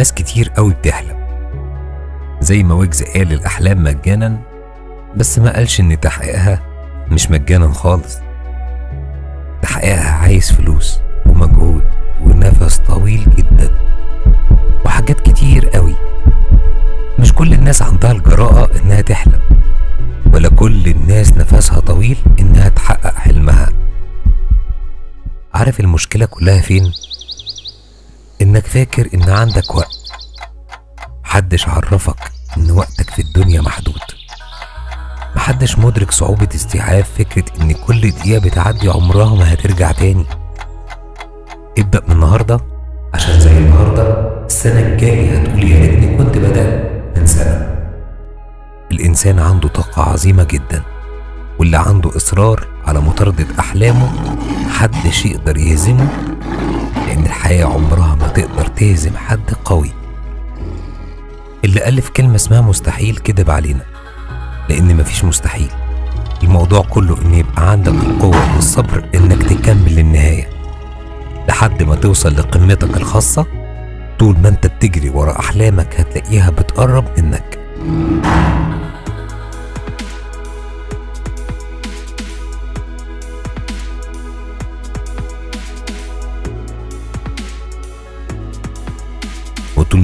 ناس كتير قوي بتحلم. زي ما ويجز قال الأحلام مجانا بس ما قالش إن تحقيقها مش مجانا خالص. تحقيقها عايز فلوس ومجهود ونفس طويل جدا وحاجات كتير قوي. مش كل الناس عندها الجراءة إنها تحلم ولا كل الناس نفسها طويل إنها تحقق حلمها. عارف المشكلة كلها فين؟ إنك فاكر إن عندك وقت. محدش عرفك إن وقتك في الدنيا محدود. محدش مدرك صعوبة استيعاب فكرة إن كل دقيقة بتعدي عمرها ما هترجع تاني. ابدأ من النهاردة عشان زي النهاردة السنة الجاية هتقول يا ريتني كنت بدأت من سنة. الإنسان عنده طاقة عظيمة جدا واللي عنده إصرار على مطاردة أحلامه محدش يقدر يهزمه لأن الحياة عمرها ما تقدر تهزم حد قوي. اللي ألف كلمة اسمها مستحيل كدب علينا لأن مفيش مستحيل. الموضوع كله إن يبقى عندك القوة والصبر إنك تكمل للنهاية لحد ما توصل لقمتك الخاصة طول ما أنت بتجري ورا أحلامك هتلاقيها بتقرب منك.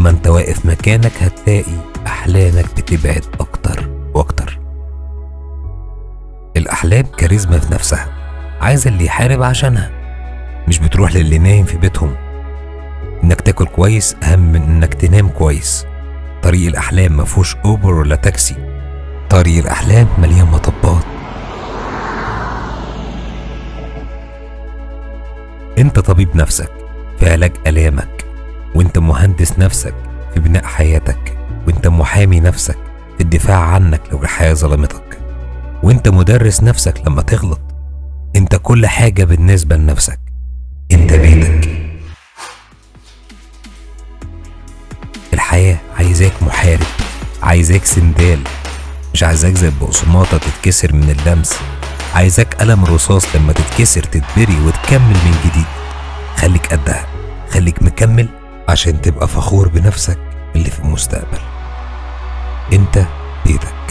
ما انت واقف مكانك هتلاقي أحلامك بتبعد أكتر وأكتر. الأحلام كاريزما في نفسها عايزة اللي يحارب عشانها مش بتروح للي نايم في بيتهم. إنك تاكل كويس أهم من إنك تنام كويس. طريق الأحلام مفهوش أوبر ولا تاكسي. طريق الأحلام مليان مطبات. أنت طبيب نفسك في علاج آلامك. وأنت مهندس نفسك في بناء حياتك وأنت محامي نفسك في الدفاع عنك لو الحياة ظلمتك وأنت مدرس نفسك لما تغلط أنت كل حاجة بالنسبة لنفسك أنت بيتك. الحياة عايزاك محارب عايزاك سندال مش عايزاك زي البقسماطة تتكسر من اللمس عايزاك قلم رصاص لما تتكسر تتبري وتكمل من جديد. خليك قدها خليك مكمل عشان تبقى فخور بنفسك اللي في المستقبل. انت بيدك